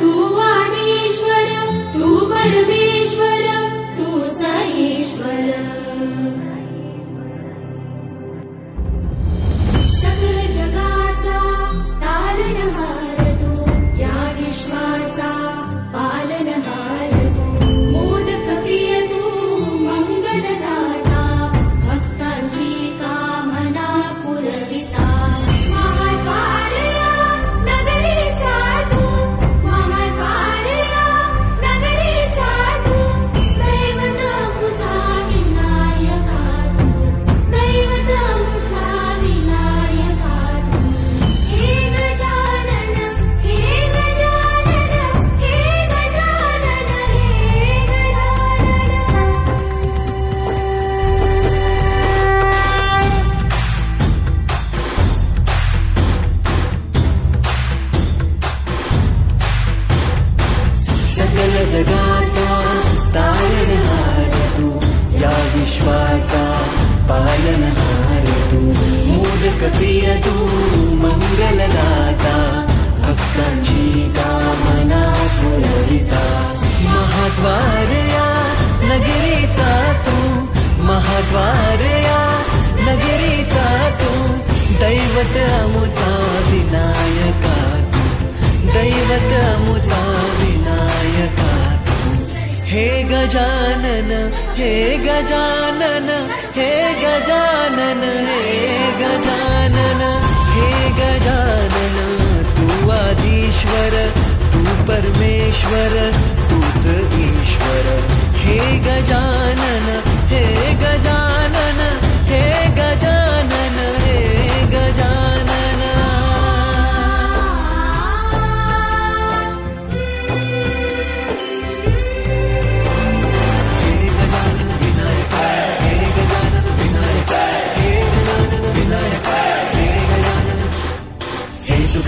तू तू मंगलदाता भक्तांची कामना पुरविता. महाद्वार या नगरीचा तू महाद्वार या नगरीचा तू दैवत अमुचा विनायका तू दैवत मुचा विनायका हे गजानन हे गजानन हे गजानन हे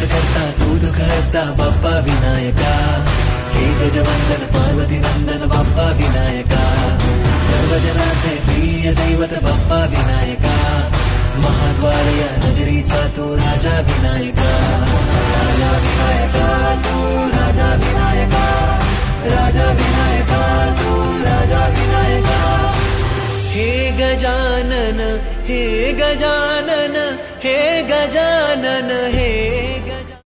हे सुख करता तू दुःख बाप्पा विनायका. हे गजवंदन पार्वती नंदन बाप्पा विनायका. सर्वजनाचे प्रिय दैवत बाप्पा विनायका. महाद्वार या नगरीचा तो राजा विनायका. राजा विनायका तू राजा विनायका. राजा विनायका तू राजा विनायका. हे गजानन हे गजानन हे गजानन हे